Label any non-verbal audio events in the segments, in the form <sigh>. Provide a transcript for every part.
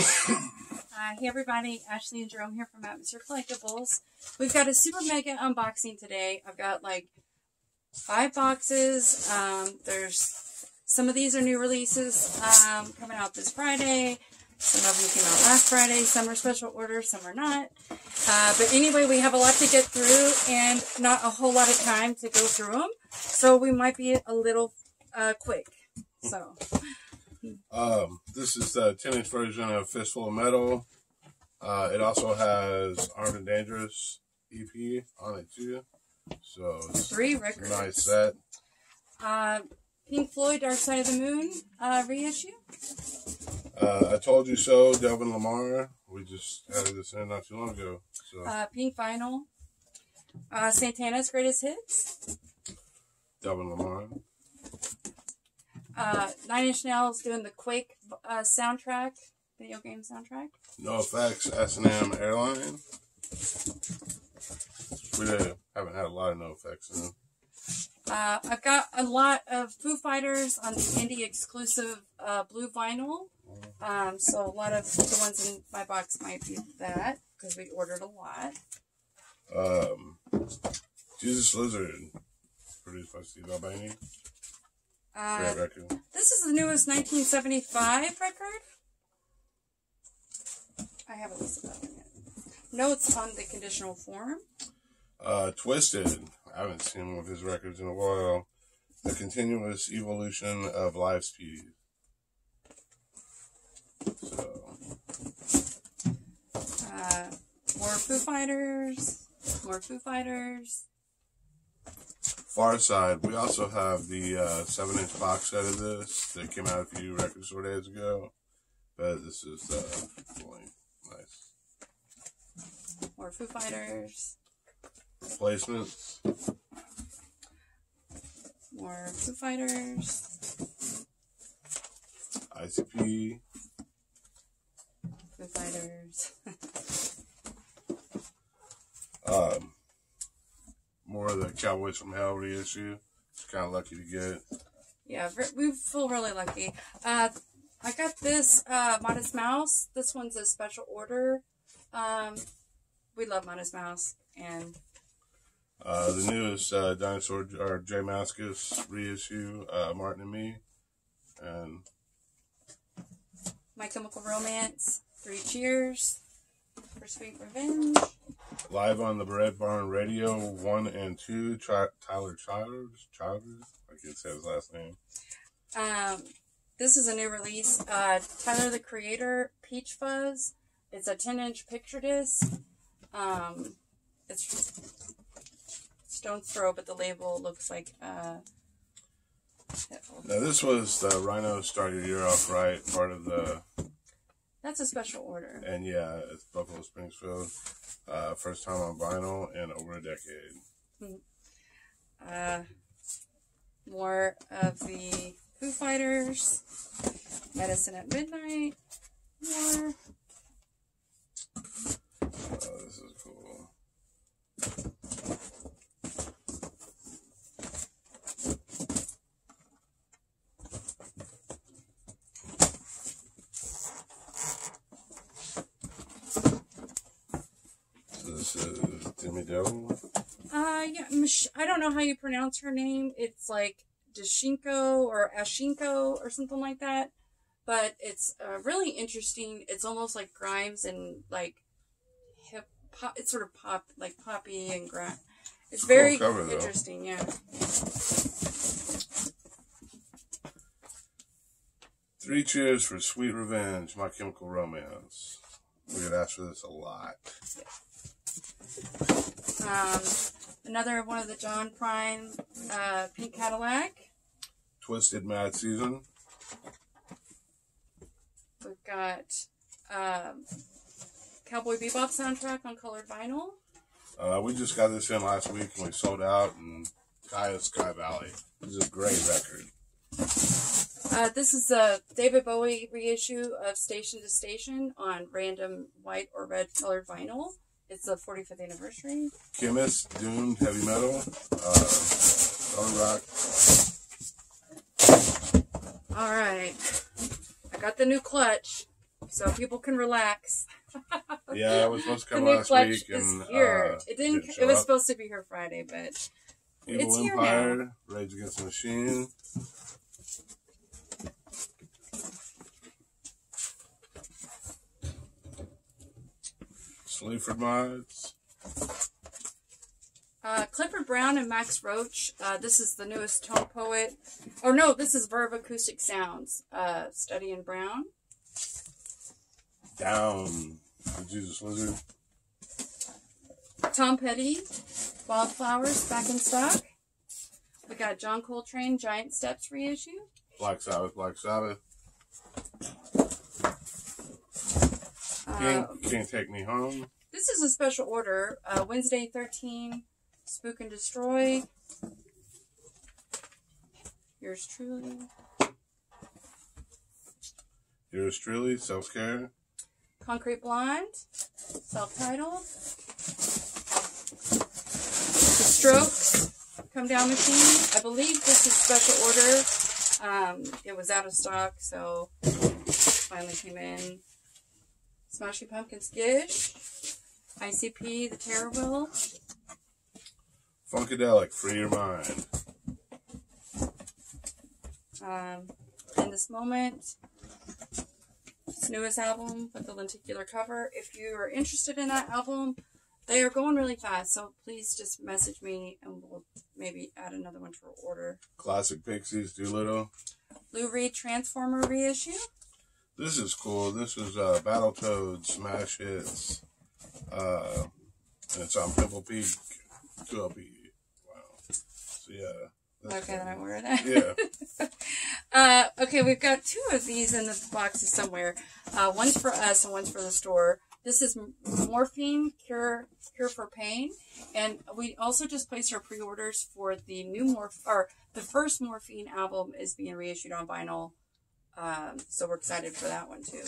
Uh, hey everybody, Ashley and Jerome here from Atmosphere Collectibles. We've got a super mega unboxing today. I've got like five boxes. Um, there's some of these are new releases um, coming out this Friday. Some of them came out last Friday. Some are special orders, some are not. Uh, but anyway, we have a lot to get through and not a whole lot of time to go through them. So we might be a little uh, quick. So. Um, this is the 10 inch version of Fistful of Metal. Uh, it also has Armed and Dangerous EP on it too. So three records. Nice set. Uh, Pink Floyd Dark Side of the Moon uh, reissue. Uh, I told you so, Delvon Lamarr. We just added this in not too long ago. So uh, Pink Vinyl. Uh, Santana's Greatest Hits. Delvon Lamarr. Uh, Nine Inch Nails doing the Quake uh, soundtrack, video game soundtrack. NOFX S&M Airline. We haven't had a lot of NOFX in. Uh, I've got a lot of Foo Fighters on the indie exclusive uh, blue vinyl. Um, so a lot of the ones in my box might be that because we ordered a lot. Um, Jesus Lizard, produced by Steve Albini. Uh, this is the newest 1975 record. I haven't listened to that one yet. Notes on the conditional form. Uh, Twiztid. I haven't seen one of his records in a while. The continuous evolution of live speed. So. Uh, more Foo Fighters. More Foo Fighters. Pharcyde. We also have the uh, seven inch box set of this that came out a few record store days ago. But this is uh, really nice. More Foo Fighters. Placements. More Foo Fighters. ICP. Foo Fighters. <laughs> um, of the Cowboys from Hell reissue. It's kind of lucky to get. Yeah, we feel really lucky. Uh, I got this uh, Modest Mouse. This one's a special order. Um, we love Modest Mouse and. Uh, the newest uh, dinosaur or J Mascis reissue, uh, Martin and Me, and My Chemical Romance, Three Cheers for Sweet Revenge. Live on the Red Barn Radio 1 and 2, Tri- Tyler Childers. Childers? I can't say his last name. Um, this is a new release. Uh, Tyler the Creator, Peach Fuzz. It's a 10 inch picture disc. Um, it's Stone's Throw, but the label looks like. Uh, now, this was the Rhino started Your Year Off Right, part of the. That's a special order. And yeah, it's Buffalo Springfield. Uh, first time on vinyl in over a decade. Hmm. Uh, more of the Foo Fighters. Medicine at Midnight. More. Oh, this is cool. Devil? Uh, yeah, I don't know how you pronounce her name. It's like Dashinko or Ashinko or something like that. But it's uh, really interesting. It's almost like Grimes and like hip hop. It's sort of pop, like poppy and grime. It's very cool cover, interesting, yeah. Three cheers for Sweet Revenge, My Chemical Romance. We get asked for this a lot. Um, another one of the John Prine uh, Pink Cadillac. Twiztid Mad Season. We've got um, Cowboy Bebop soundtrack on colored vinyl. Uh, we just got this in last week and we sold out in Kyuss Sky Valley. This is a great record. Uh, this is a David Bowie reissue of Station to Station on random white or red colored vinyl. It's the 45th anniversary. Chemist, Doomed, Heavy Metal, uh, Rock. All right. I got the new clutch. so people can relax. <laughs> Yeah, it was supposed to The come new last clutch week, is and here. uh, it didn't. didn't It was up. supposed to be here Friday, but Evil it's here Empire, Rage Against the Machine. Sleaford Mods. Uh, Clifford Brown and Max Roach. Uh, this is the newest Tone Poet. Or no, this is Verve Acoustic Sounds. Uh, Study in Brown. Down. Jesus Lizard. Tom Petty. Wildflowers back in stock. We got John Coltrane Giant Steps reissue. Black Sabbath, Black Sabbath. Uh, Can't, Can't Take Me Home. this is a special order. Uh, Wednesday 13. Spook and Destroy. Yours truly. Yours truly, Self Care. Concrete Blonde, self-titled. The Strokes, Come Down Machine. I believe this is special order. Um, it was out of stock, so finally came in. Smashing Pumpkins Gish, ICP, The Terrible, Funkadelic, Free Your Mind. um, In This Moment, his newest album with the lenticular cover. If you are interested in that album, they are going really fast, so please just message me and we'll maybe add another one to our order. Classic Pixies, Doolittle. Lou Reed Transformer reissue. This is cool. This is uh, Battletoads Smash Hits. Uh, and it's on Pimple Peak 2LP. Wow. So, yeah. Okay, then I cool. wear that. Yeah. <laughs> Uh, okay, we've got two of these in the boxes somewhere. Uh, one's for us and one's for the store. This is Morphine Cure Cure for Pain, and we also just placed our pre-orders for the new Morph or the first Morphine album is being reissued on vinyl. Um, so we're excited for that one too.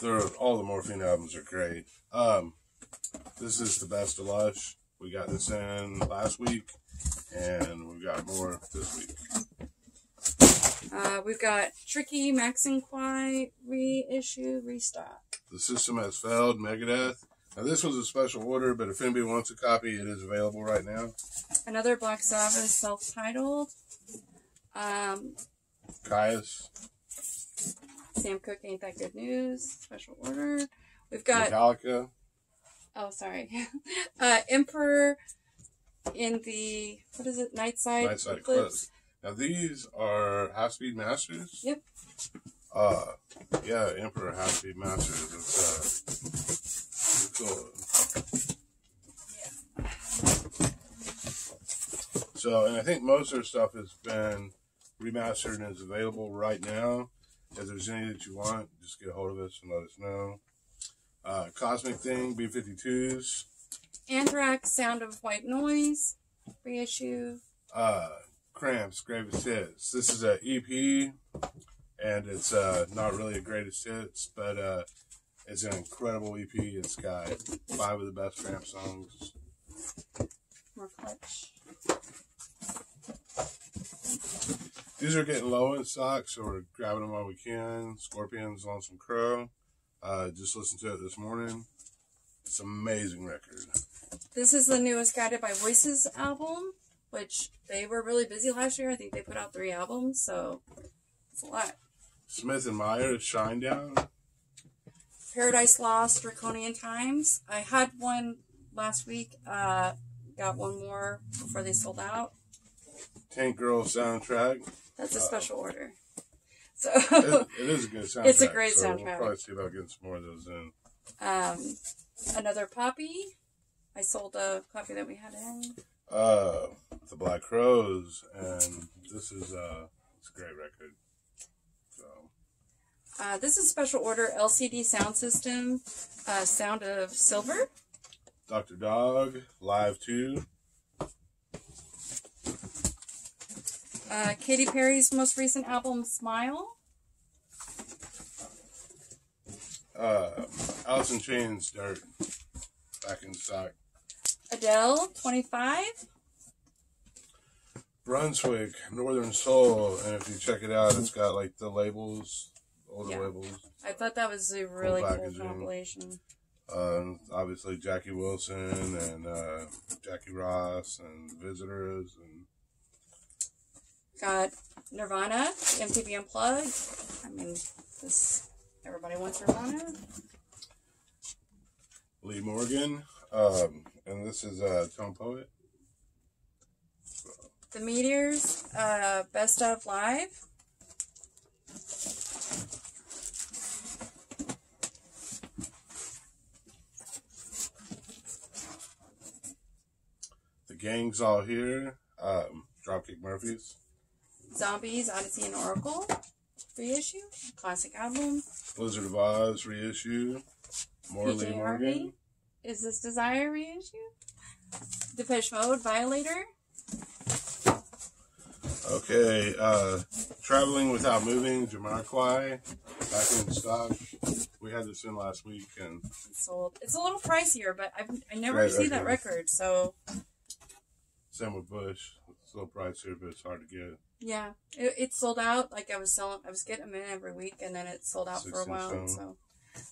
They're, all the Morphine albums are great. Um, this is the best of Lush. We got this in last week, and we've got more this week. Uh, we've got Tricky Maxinquaye reissue restock. The System Has Failed, Megadeth. Now, this was a special order, but if anybody wants a copy, it is available right now. Another Black Sabbath self-titled. Um, Kyuss, Sam Cooke ain't that good news. Special order. We've got Metallica, oh sorry, <laughs> uh, Emperor in the what is it? Night Side Nightside Eclipse. Now these are half speed masters. Yep. Uh, yeah, Emperor half speed masters. It's uh, cool. So, and I think most of their stuff has been remastered and is available right now. If there's any that you want, just get a hold of us and let us know. Uh, Cosmic Thing, B52s. Anthrax, Sound of White Noise reissue. uh, Cramps, Gravest Hits. This is a EP, and it's uh, not really a greatest hits, but uh, it's an incredible EP. It's got five of the best Cramp songs. More clutch. These are getting low in stock, so we're grabbing them while we can. Scorpions, Lonesome Crow. Uh, just listened to it this morning. It's an amazing record. This is the newest Guided by Voices album, which they were really busy last year. I think they put out three albums, so it's a lot. Smith and Meyer, Shine Down. Paradise Lost, Draconian Times. I had one last week. Uh, got one more before they sold out. Tank Girl soundtrack. That's a Wow. special order. So, It, it is a good <laughs> soundtrack. It's a great so soundtrack. We'll probably see about getting some more of those in. um, another Poppy. I sold a copy that we had in. uh, the Black Crowes, and this is uh, it's a great record. So Uh, this is special order LCD sound system, uh, Sound of Silver. Doctor Dog, Live Two, Uh, Katy Perry's most recent album, Smile. uh, Alice in Chains, Dirt, back in stock. Adele, 25. Brunswick, Northern Soul, and if you check it out, it's got like the labels older Yeah. labels. I thought that was a really cool compilation. Uh, obviously Jackie Wilson and uh, Jackie Ross and Visitors and Got Nirvana, MTV Unplugged. I mean, this everybody wants Nirvana. Lee Morgan. Um, and this is uh, Tone Poet. The Meteors, uh, Best of Live. The gang's all here. Um, Dropkick Murphys. Zombies, Odyssey and Oracle. Reissue. Classic album. Blizzard of Ozz reissue. Morley PJ Morgan. Harvey. Is this Desire reissue? Depeche Mode, Violator. Okay, uh, Traveling Without Moving, Jamiroquai, back in stock. We had this in last week, and It's sold. It's a little pricier, but I've, I never Great see that record. record. So same with Bush. It's a little pricier, but it's hard to get. Yeah, it, it sold out. Like I was selling, I was getting them in every week, and then it sold out for a while. So,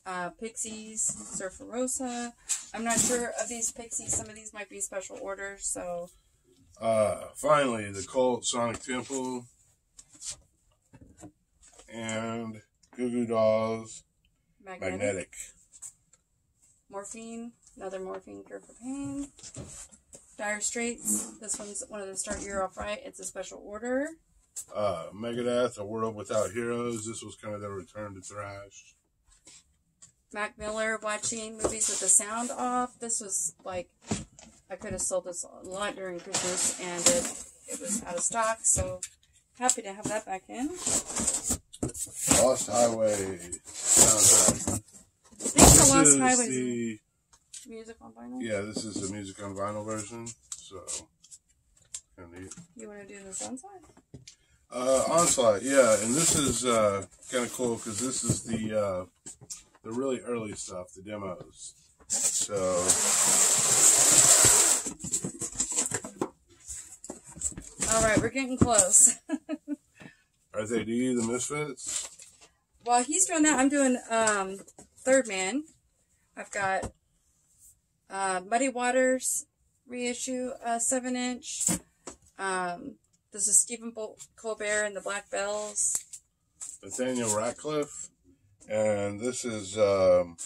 uh, Pixies, Surfer Rosa. I'm not sure of these Pixies. Some of these might be special orders. So Uh, finally, the Cult Sonic Temple and Goo Goo Dolls magnetic. Magnetic. Morphine, another morphine cure for pain. Dire Straits. This one's one of the start year off right. It's a special order. Uh, Megadeth, A World Without Heroes. This was kind of their return to thrash. Mac Miller watching movies with the sound off. This was like I could have sold this a lot during Christmas, and it it was out of stock. So happy to have that back in. Lost Highway soundtrack. I think the Lost the music on vinyl. yeah. This is the music on vinyl version. So kind of neat. You want to do this on side? Uh, Onslaught, yeah, and this is uh, kind of cool because this is the uh, the really early stuff, the demos. So All right, we're getting close. <laughs> are they D the Misfits? While he's doing that, I'm doing um, Third Man. I've got uh, Muddy Waters reissue, uh, seven inch. Um, this is Stephen Colbert and the Black Belles. Nathaniel Rateliff, and this is um,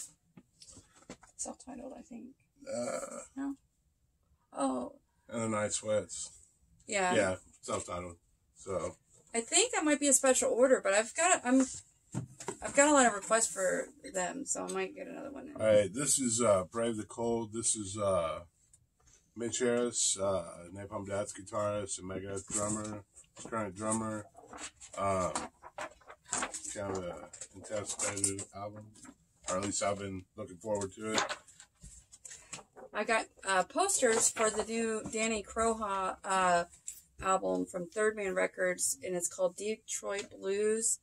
Self-titled, I think. uh, Oh, and the Night Sweats. yeah. Yeah, self-titled. So I think that might be a special order, but I've got I'm I've got a lot of requests for them, so I might get another one. In. all right, this is uh, Brave the Cold. This is uh, Mitch Harris, uh, Napalm Death guitarist and Megadeth drummer, current drummer. Um, kind of a anticipated album, or at least I've been looking forward to it. I got uh, posters for the new Danny Kroha uh, album from Third Man Records, and it's called Detroit Blues.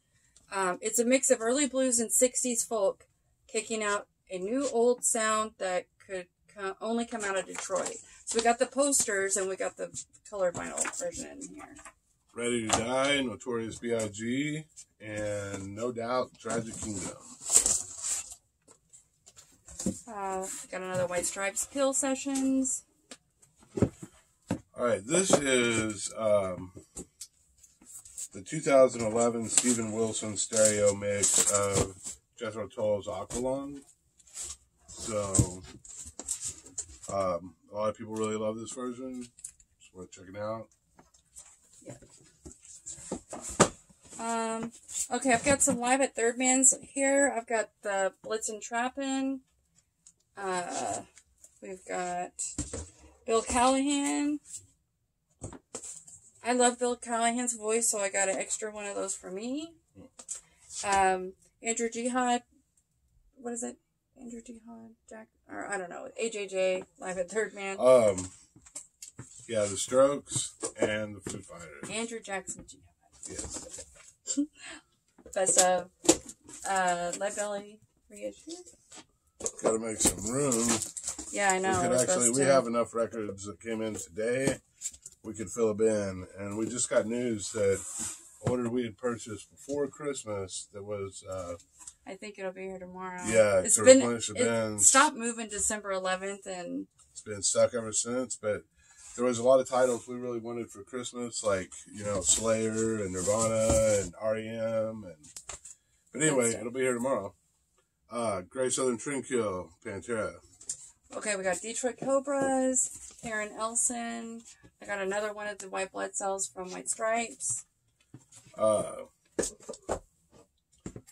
Um, it's a mix of early blues and 60s folk, kicking out a new old sound that could co- only come out of Detroit. So we got the posters and we got the colored vinyl version in here. Ready to Die, Notorious B.I.G., and no doubt Tragic Kingdom. Uh, got another White Stripes Peel Sessions. All right, this is um, the 2011 Steven Wilson stereo mix of Jethro Tull's Aqualung. So, um, a lot of people really love this version. Just want to check it out. Um, okay, I've got some live at Third Man's here. I've got the Blitzen Trapper. Uh, we've got Bill Callahan. I love Bill Callahan's voice, so I got an extra one of those for me. Um, Andrew Jihad. What is it? Andrew Jihad? Jack? Or I don't know. AJJ live at Third Man. Um, yeah, The Strokes and the Foo Fighters. Andrew Jackson Jihad. Yes. <laughs> Best of uh, Lead Belly reissue. Got to make some room. Yeah, I know. we could actually, we to- have enough records that came in today. We could fill a bin, and we just got news that order we had purchased before Christmas that was uh, I think it'll be here tomorrow. Yeah, it's to been replenish the bins. stopped moving December 11th, and it's been stuck ever since. But there was a lot of titles we really wanted for Christmas, like you know Slayer and Nirvana and REM, and but anyway, it. it'll be here tomorrow. Uh, Great Southern Trendkill, Pantera. okay, we got Detroit Cobras, Karen Elson. I got another one of the White Blood Cells from White Stripes. Uh,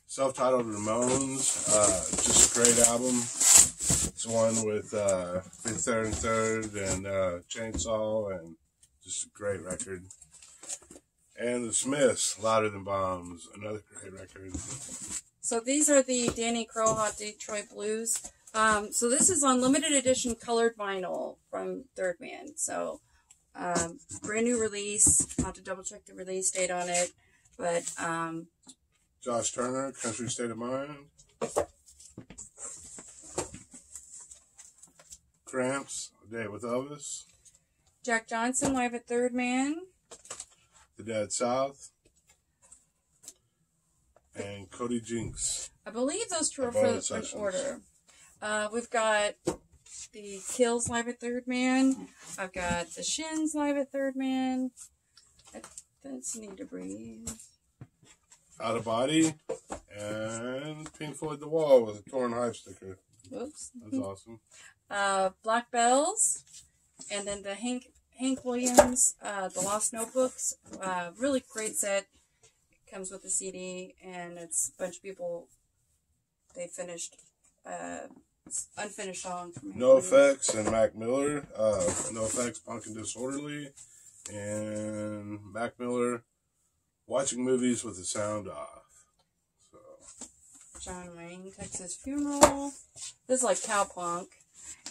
self-titled Ramones, uh, just a great album. It's one with uh, Fifth, Third, and Third, and uh, Chainsaw, and just a great record. And the Smiths, Louder Than Bombs, another great record. So these are the Danny Kroha Detroit Blues. Um, so this is on limited edition colored vinyl from Third Man. So um, brand new release. I'll have to double check the release date on it. But um, Josh Turner, Country State of Mind. Cramps, A Day with Elvis. Jack Johnson live at Third Man. The Dead South. And Cody Jinks. I believe those two are for in order. Uh, we've got the Kills live at Third Man. I've got the Shins live at Third Man. I- That's Need to Breathe. Out of Body. And Pink Floyd The Wall with a torn hive sticker. Whoops. That's awesome. uh, Black Belles, and then the Hank Hank Williams, uh, the Lost Notebooks. Uh, really great set. Comes with a CD, and it's a bunch of people. They finished uh, unfinished song NOFX and Mac Miller. Uh, NOFX, Punk and Disorderly. And Mac Miller, Watching Movies with the Sound Off. So, Jon Wayne, Texas Funeral. This is like cowpunk.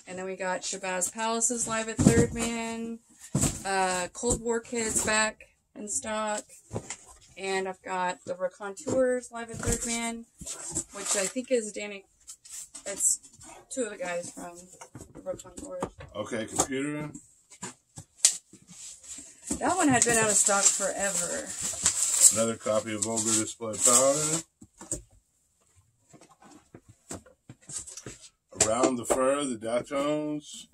And then we got Shabazz Palaces live at Third Man. Uh, Cold War Kids back in stock. And I've got the Raconteurs live at Third Man, which I think is Danny. It's two of the guys from the Raconteurs. okay, computer. That one had been out of stock forever. Another copy of Vulgar Display Power. Around the Fur, the Deftones.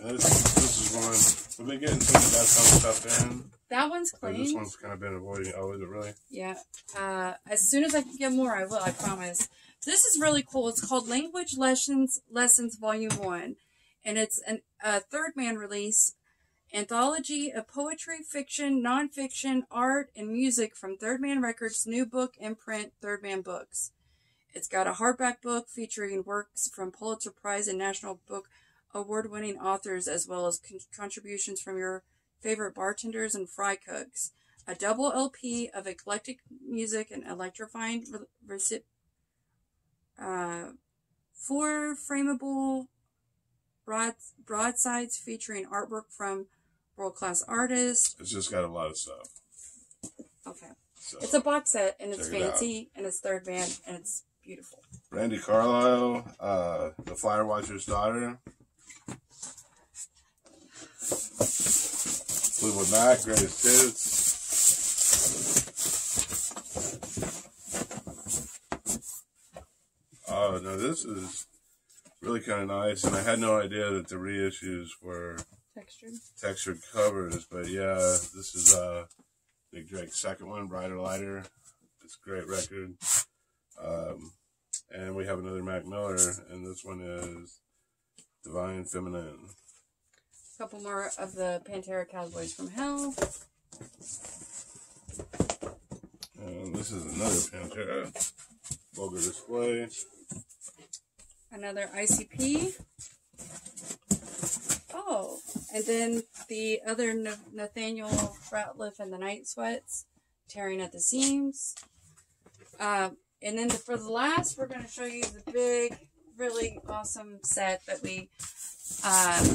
And This, this is one. We've been getting some Deftones stuff in. That one's But this one's kind of been avoiding. Oh, is it really? Yeah. Uh, as soon as I can get more, I will. I promise. This is really cool. It's called Language Lessons Lessons Volume One, and it's an, a third man release anthology of poetry, fiction, nonfiction, art, and music from Third Man Records' new book imprint, Third Man Books. It's got a hardback book featuring works from Pulitzer Prize and National Book Award winning authors, as well as con- contributions from your favorite bartenders and fry cooks a double LP of eclectic music and electrifying re- uh, four frameable broad broadsides featuring artwork from world class artists. It's just got a lot of stuff. Okay, So. it's a box set and it's Check it fancy and it's third band and it's beautiful. Brandi Carlile, uh, the Firewatcher's daughter. Fleetwood Mac, greatest hits. Oh no, this is really kind of nice, and I had no idea that the reissues were Textured. textured covers, but yeah, this is uh Nick Drake's second one, Bryter Layter. It's a great record. Um, and we have another Mac Miller, and this one is Divine Feminine. A couple more of the Pantera Cowboys from Hell. And this is another Pantera. Vulgar Display. Another ICP. Oh, and then the other Nathaniel Rateliff and the Night Sweats, tearing at the seams. Um, and then the, for the last, we're going to show you the big, really awesome set that we um,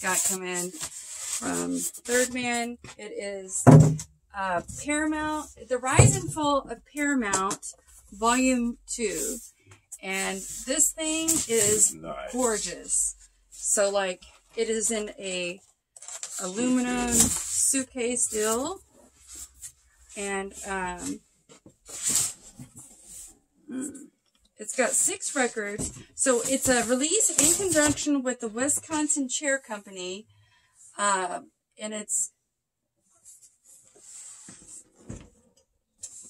got come in from Third Man. It is uh, Paramount, The Rise and Fall of Paramount, Volume 2. And this thing is Nice. gorgeous. So like it is in a aluminum suitcase deal. And um, it's got six records. So it's a release in conjunction with the Wisconsin Chair Company. Uh, and it's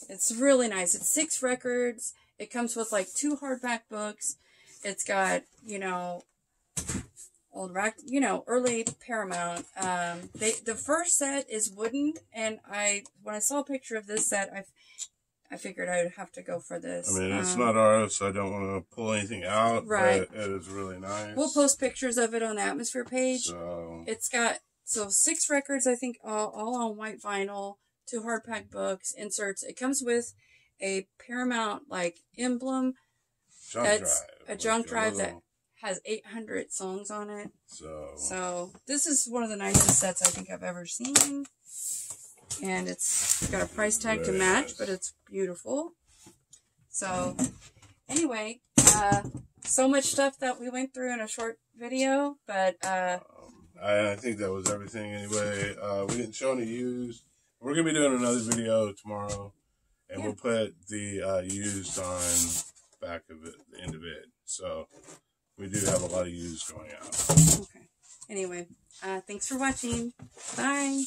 it's really nice. It's six records. It comes with like two hardback books. It's got, you know, old rack, you know, early Paramount. Um, they the first set is wooden, and I when I saw a picture of this set, I, I figured I would have to go for this. I mean, it's Um, not ours, so I don't want to pull anything out. Right. It is really nice. We'll post pictures of it on the atmosphere page. So It's got so six records, I think, all, all on white vinyl, two hardback books, inserts. It comes with a Paramount like emblem, junk that's drive. a junk drive that has 800 songs on it. So, So this is one of the nicest sets I think I've ever seen. And it's got a price tag to match, nice. but it's beautiful. So anyway, uh, so much stuff that we went through in a short video, but uh, um, I, I think that was everything anyway. Uh, we didn't show any used. We're gonna be doing another video tomorrow, and Yeah. we'll put the uh, used on back of it, the end of it. So we do have a lot of used going out. okay. Anyway, uh, thanks for watching. Bye.